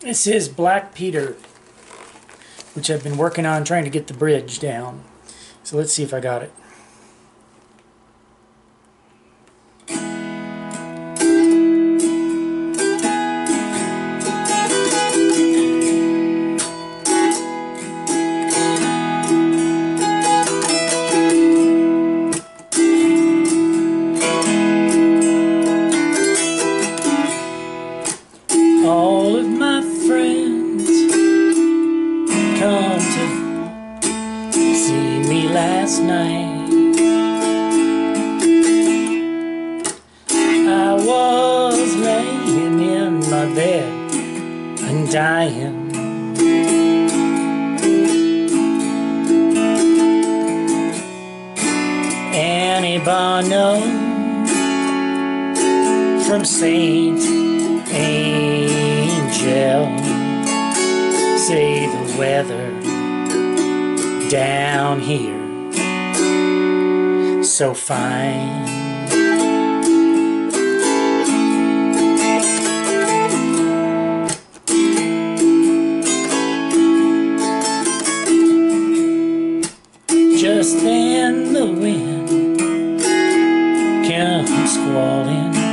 This is Black Peter, which I've been working on trying to get the bridge down. So let's see if I got it. All of my friends come to see me last night. I was laying in my bed and dying. Annie Beauneu from Saint Angel say the weather down here so fine. Just then the wind comes squalling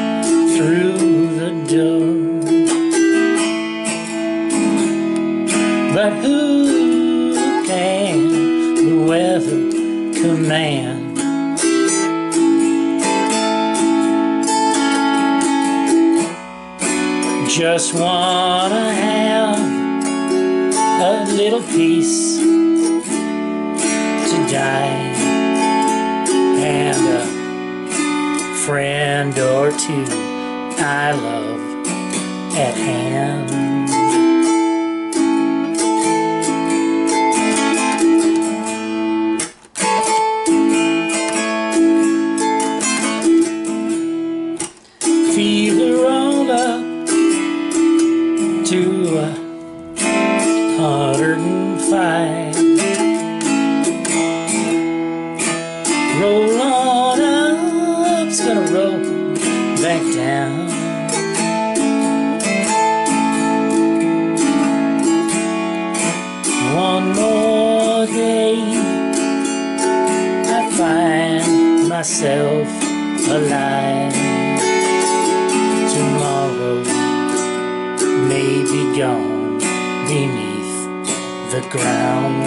command? Just wanna have a little peace to die and a friend or two I love at hand. 105. Roll on up, it's gonna roll back down. One more day, I find myself alive. Tomorrow may be gone beneath the ground.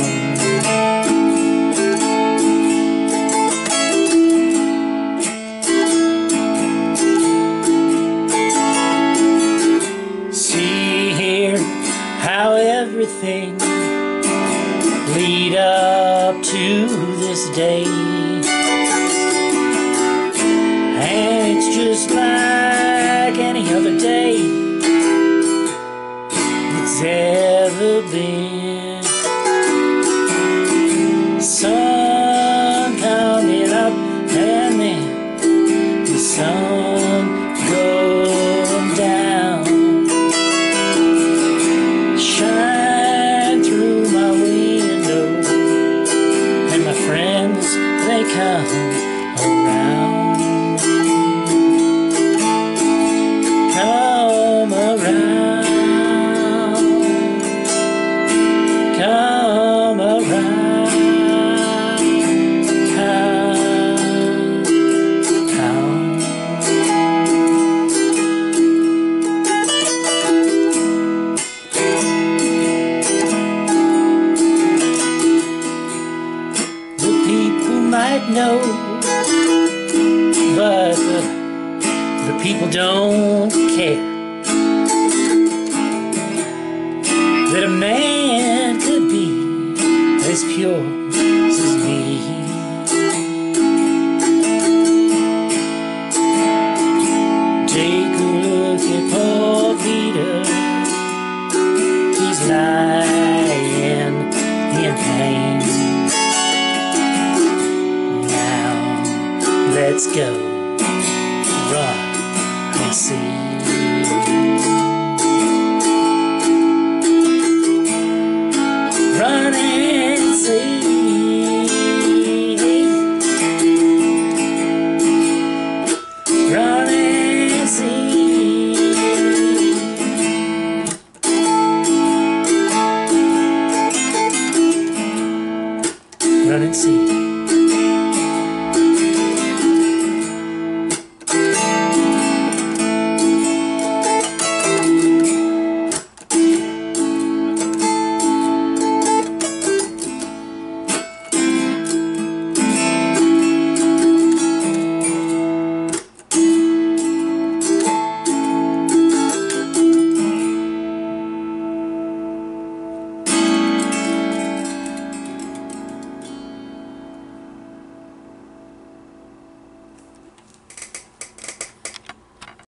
See here how everything lead up to this day. And it's just like might know, but the, the people don't care that a man could be as pure. Let's go. Run and see.